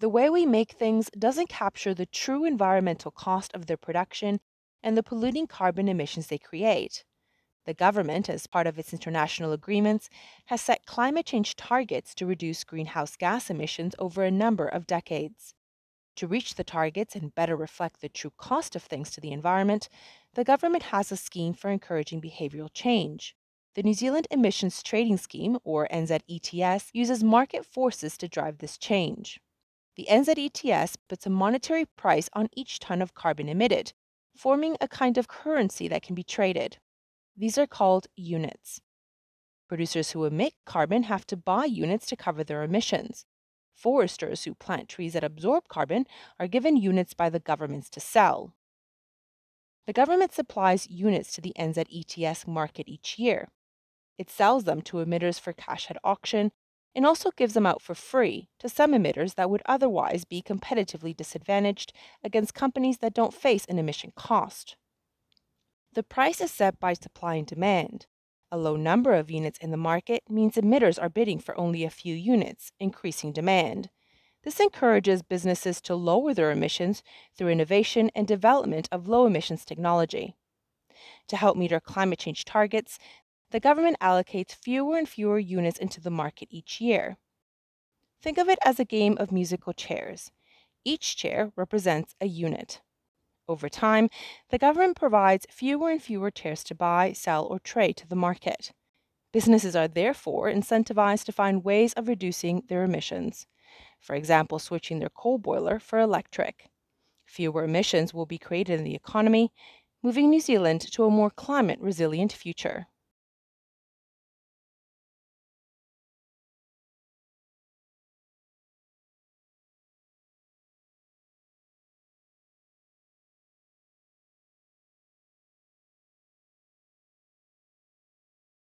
The way we make things doesn't capture the true environmental cost of their production and the polluting carbon emissions they create. The government, as part of its international agreements, has set climate change targets to reduce greenhouse gas emissions over a number of decades. To reach the targets and better reflect the true cost of things to the environment, the government has a scheme for encouraging behavioural change. The New Zealand Emissions Trading Scheme, or NZETS, uses market forces to drive this change. The NZETS puts a monetary price on each ton of carbon emitted, forming a kind of currency that can be traded. These are called units. Producers who emit carbon have to buy units to cover their emissions. Foresters who plant trees that absorb carbon are given units by the governments to sell. The government supplies units to the NZETS market each year. It sells them to emitters for cash at auction and also gives them out for free to some emitters that would otherwise be competitively disadvantaged against companies that don't face an emission cost. The price is set by supply and demand. A low number of units in the market means emitters are bidding for only a few units, increasing demand. This encourages businesses to lower their emissions through innovation and development of low emissions technology. To help meet our climate change targets, the government allocates fewer and fewer units into the market each year. Think of it as a game of musical chairs. Each chair represents a unit. Over time, the government provides fewer and fewer chairs to buy, sell, or trade to the market. Businesses are therefore incentivized to find ways of reducing their emissions, for example, switching their coal boiler for electric. Fewer emissions will be created in the economy, moving New Zealand to a more climate resilient future.